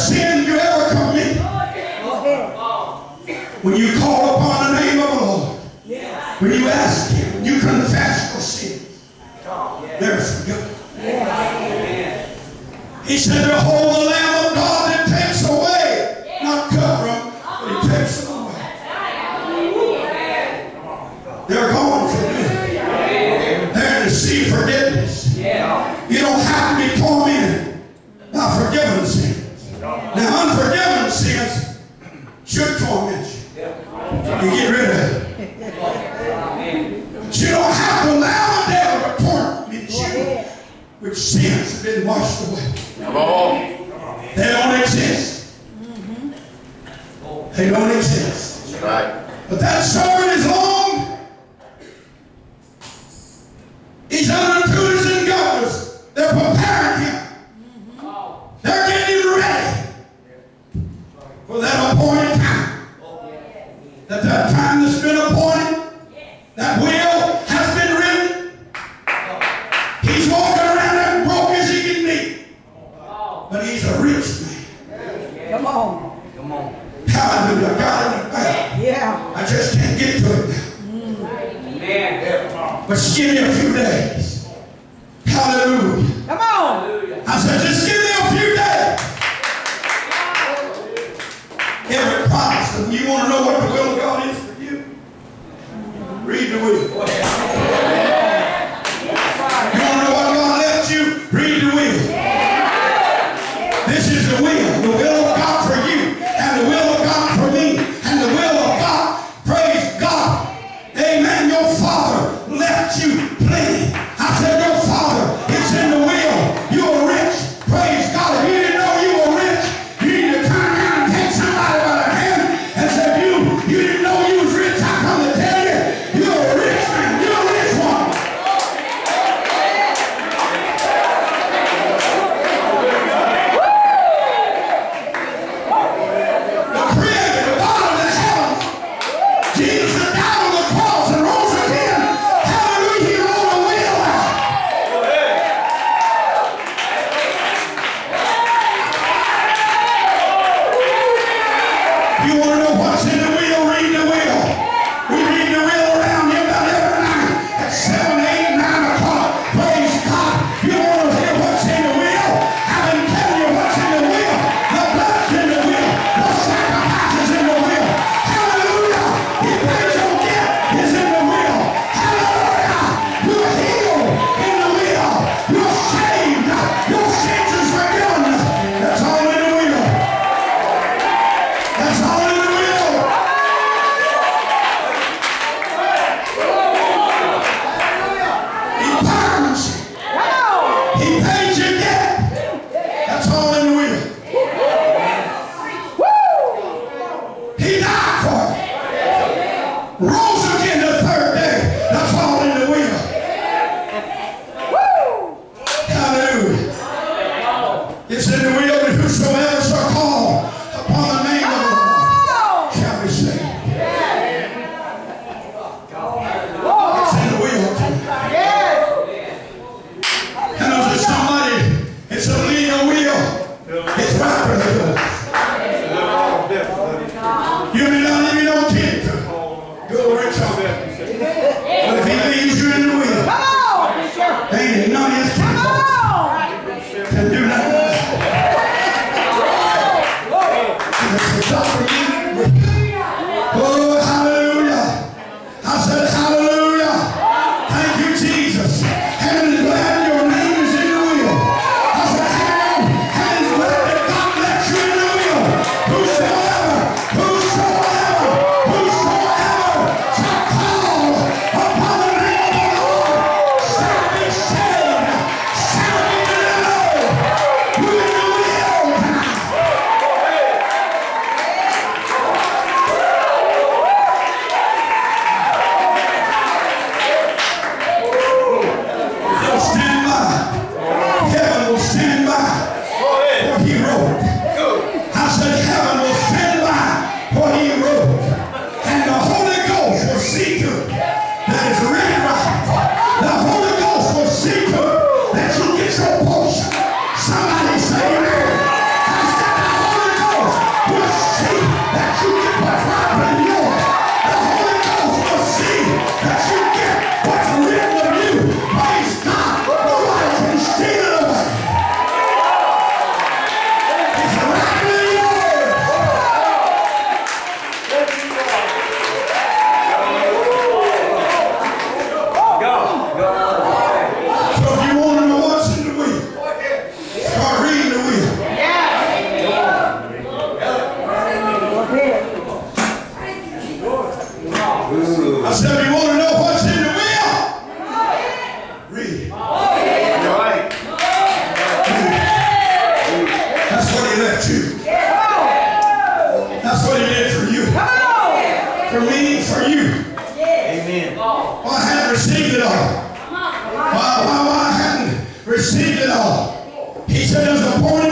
sin you ever commit. When you call upon the name of the Lord, when you ask Him, when you confess your sins, they're forgiven. He said, Behold the Lamb. sins have been washed away. Come on. They don't exist. Mm-hmm. They don't exist. Right. But that sermon is long. It all? He said there's a point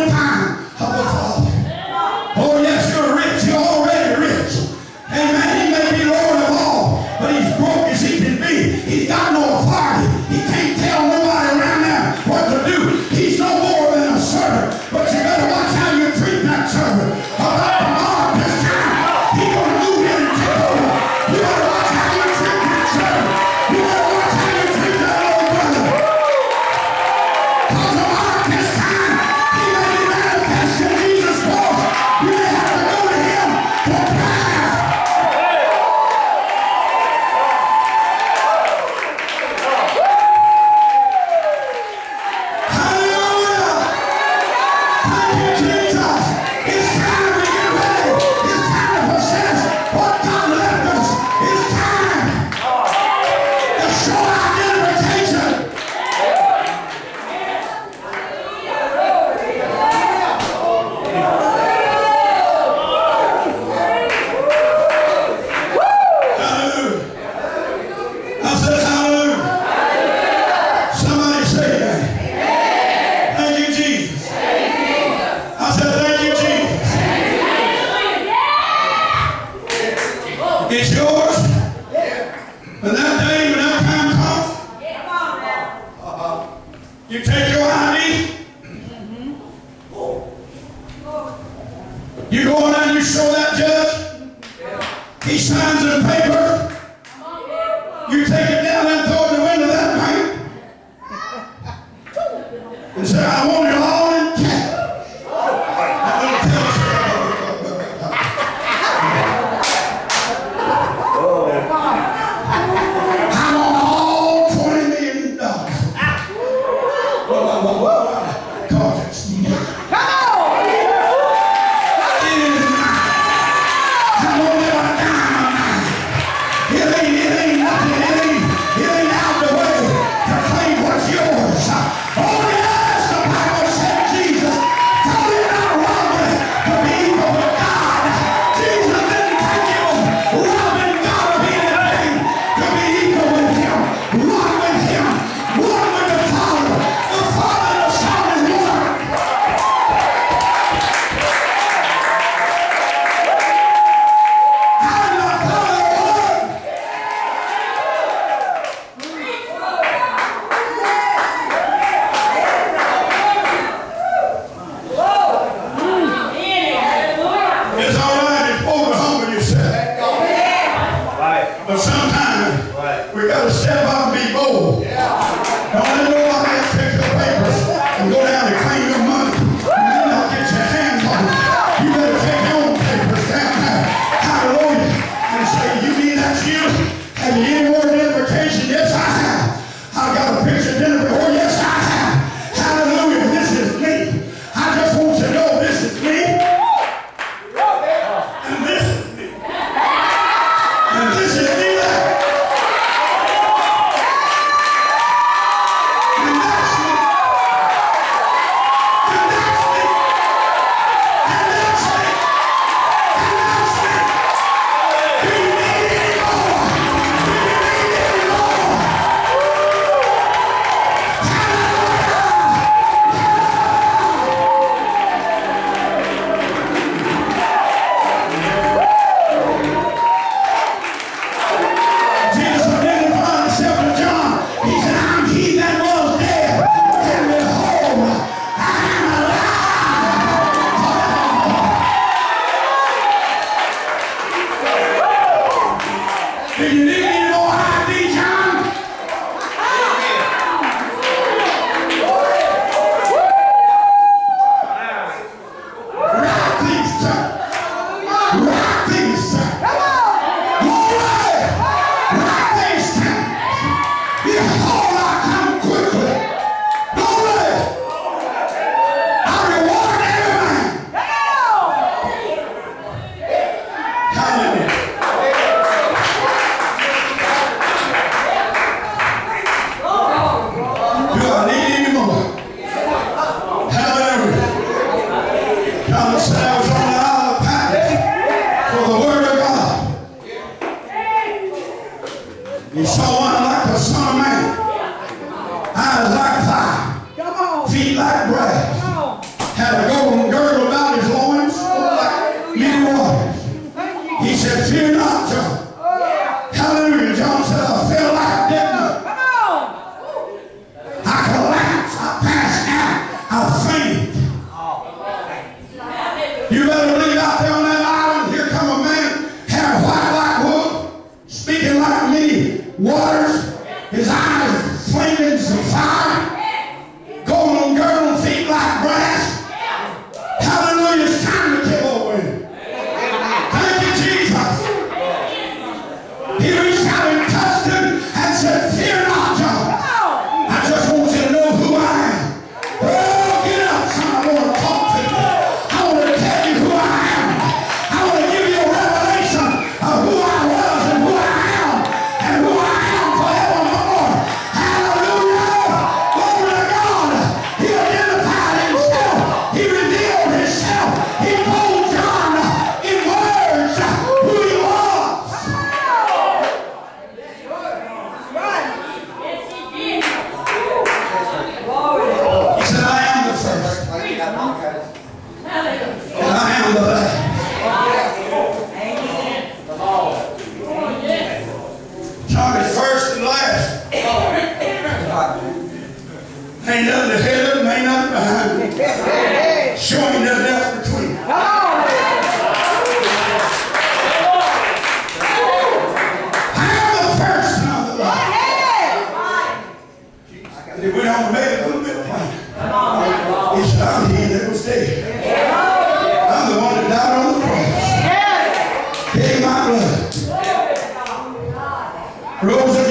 Rose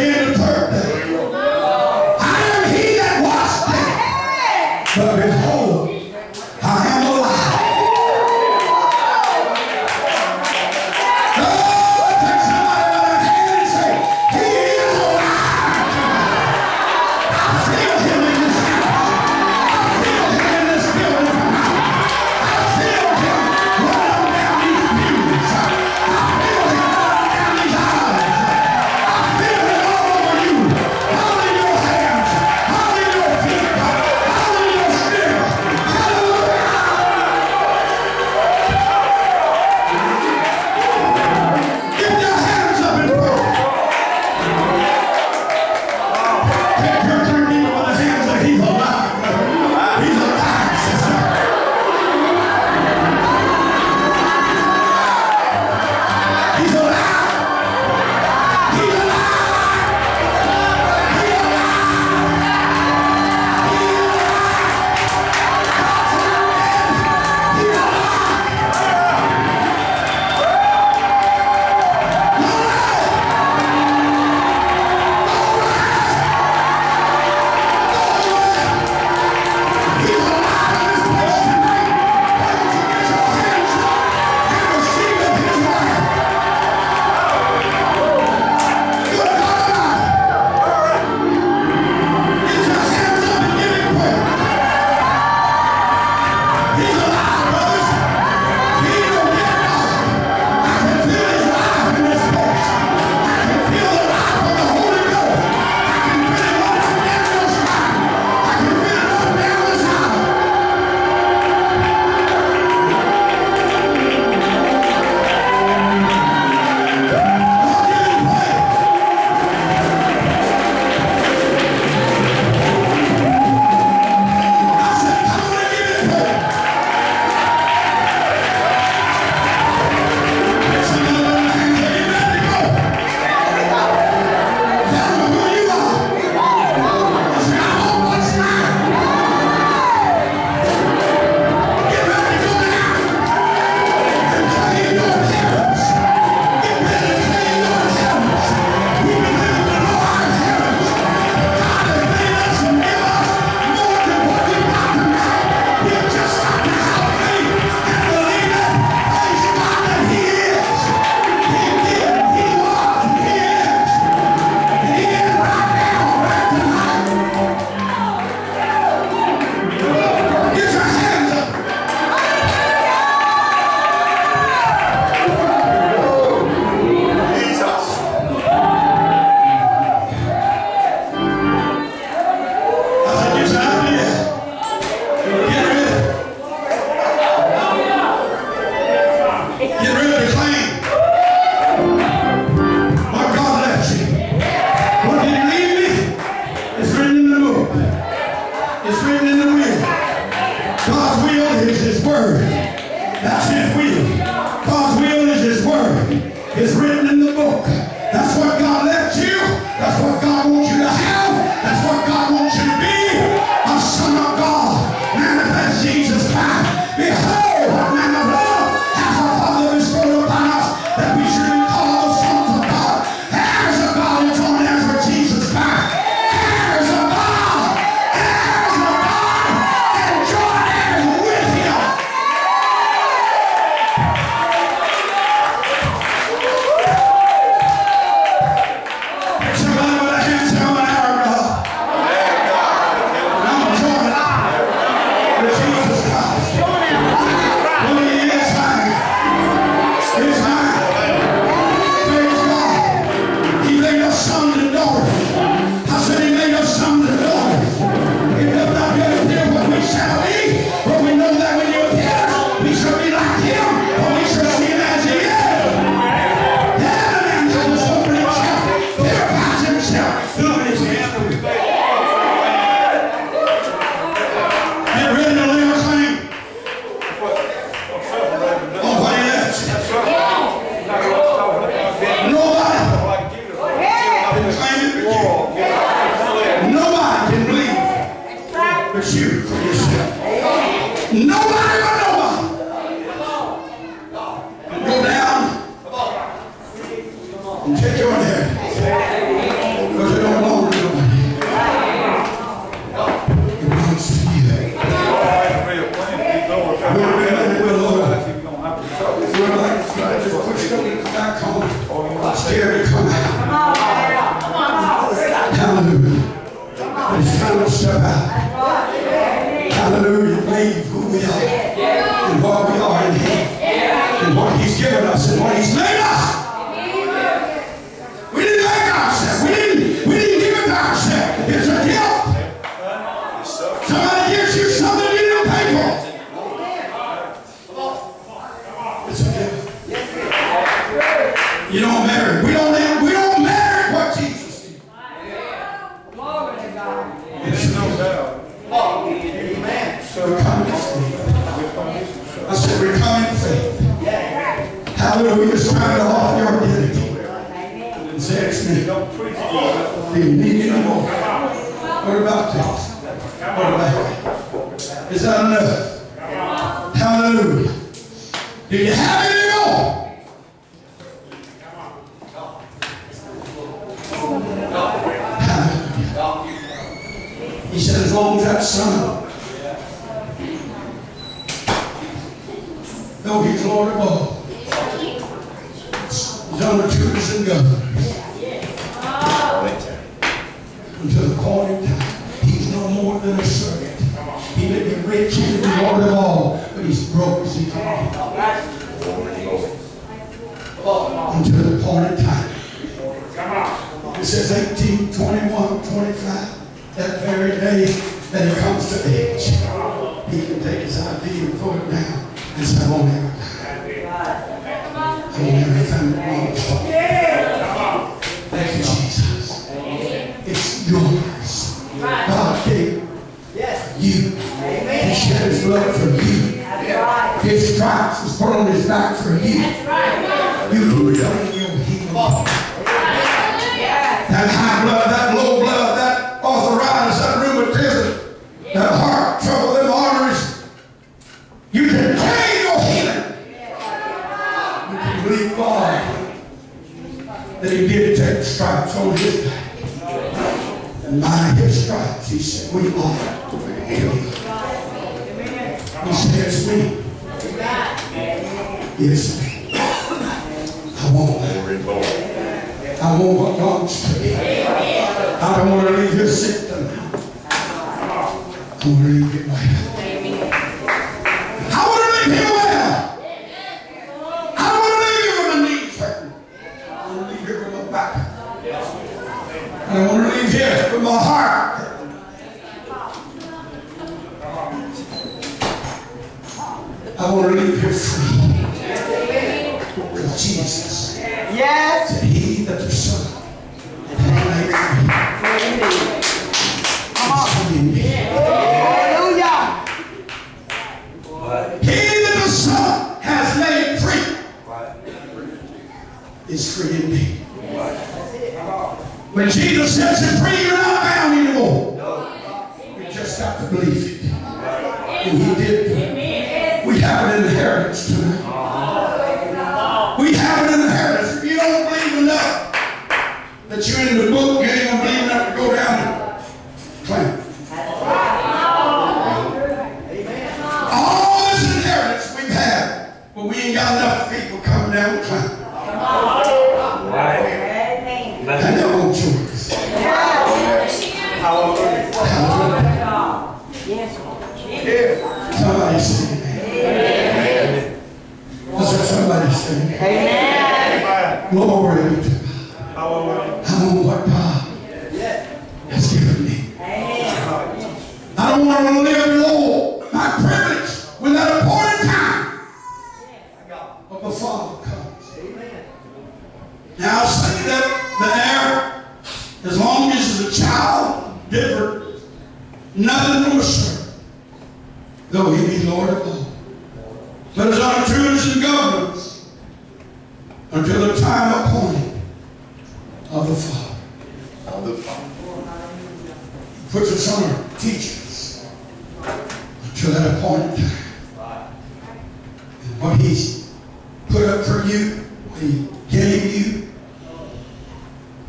You don't marry. We don't Christ was put on his back for you. That's right. Hallelujah. That high blood, that low blood, that arthritis, that rheumatism, that heart trouble, them arteries. You can claim your healing. You can believe God that he did take the stripes on his back. And by his stripes, he said, we are Yes.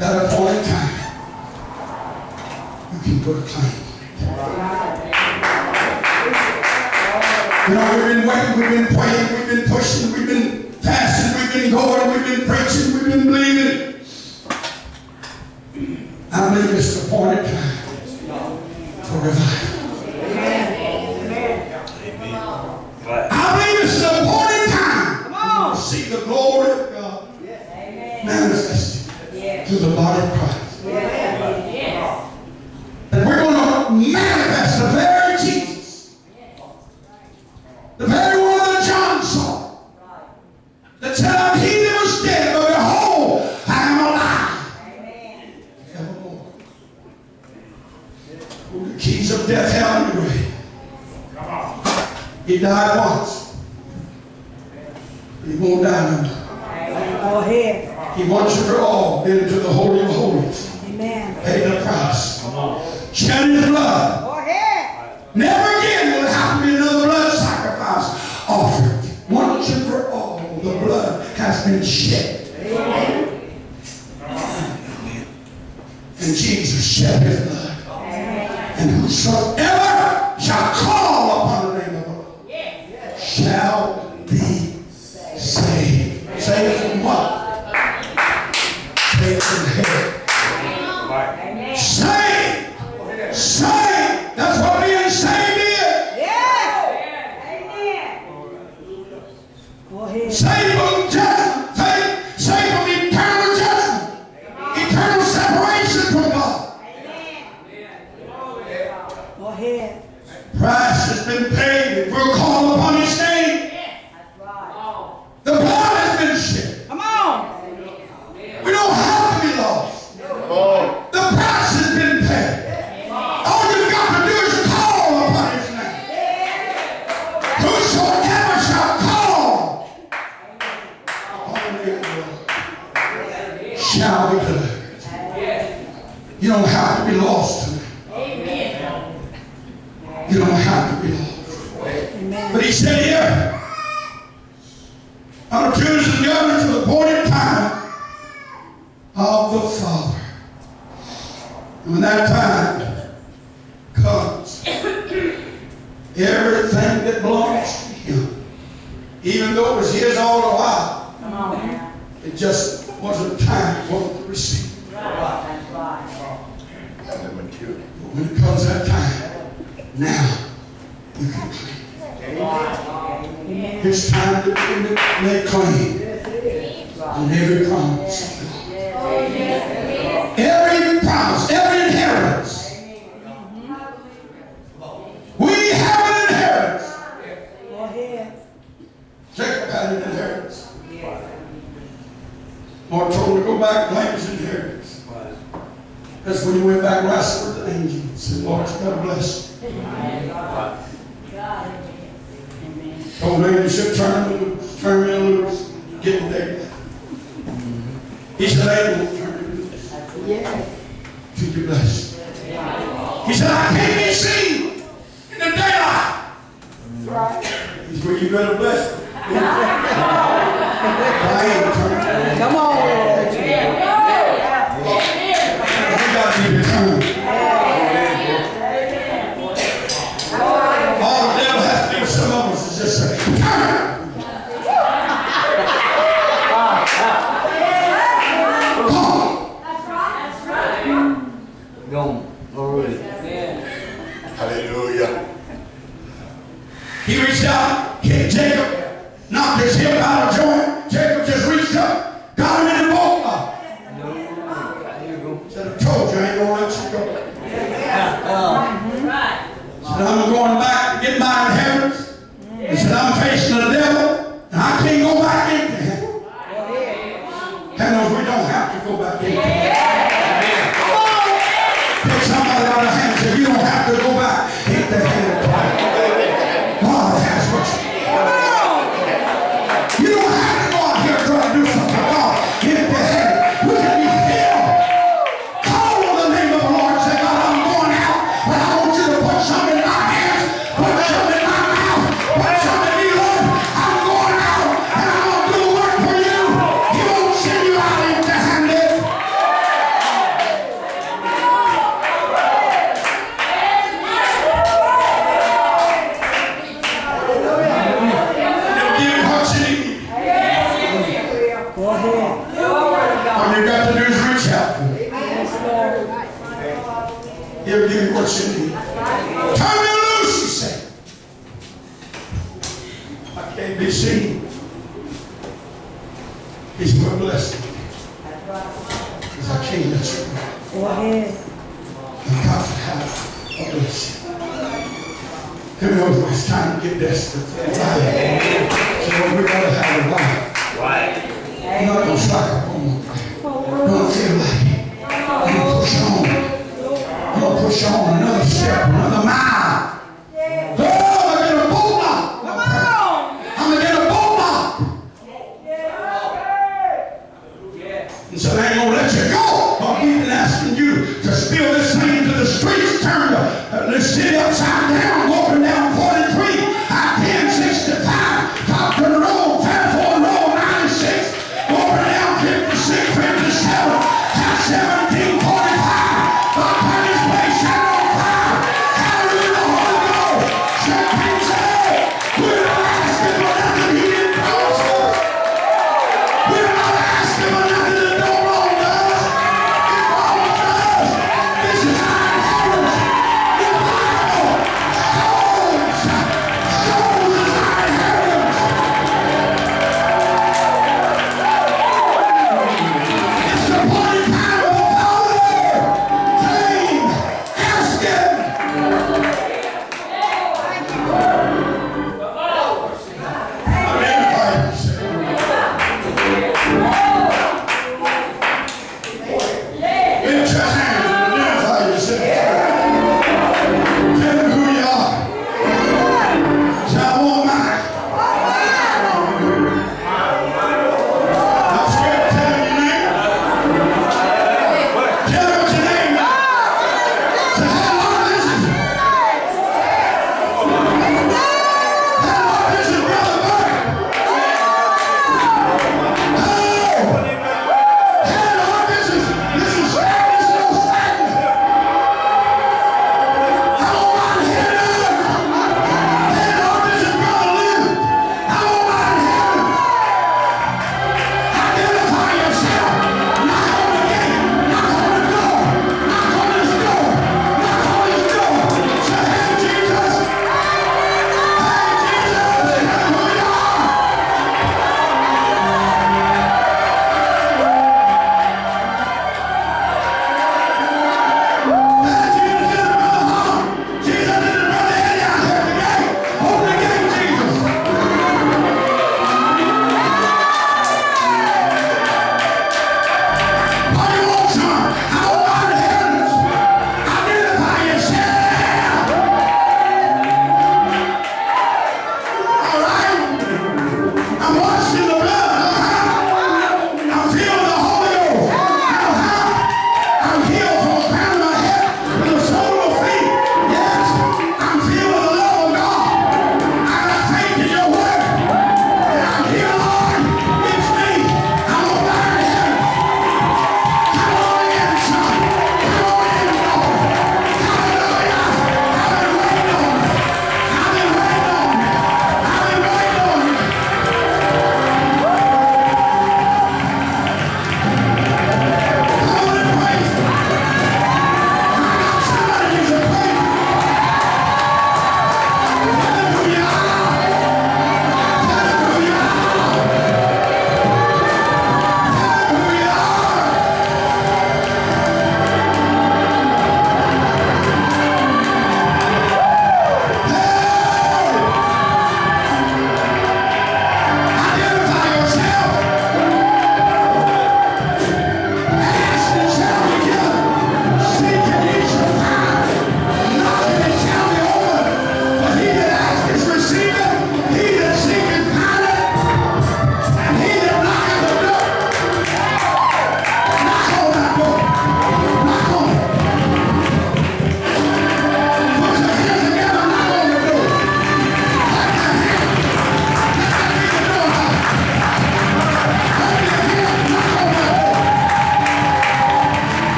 that appointed time, you can put a claim. You know, we've been waiting, we've been praying, we've been pushing, we've been fasting, we've been going, we've been preaching, we've been believing. I believe it's the appointed time for revival. It's time to make claim on every promise. Every promise, every inheritance. We have an inheritance. Jacob had an inheritance. Lord told him to go back and claim his inheritance. That's when he went back wrestled for the angels, and Lord, God bless you. Oh, Told him you should turn loose, turn me loose, get there. He said, I ain't turn me loose. To your blessing. He said, I can't be seen in the daylight. Right. He said, well, you better bless vai puxar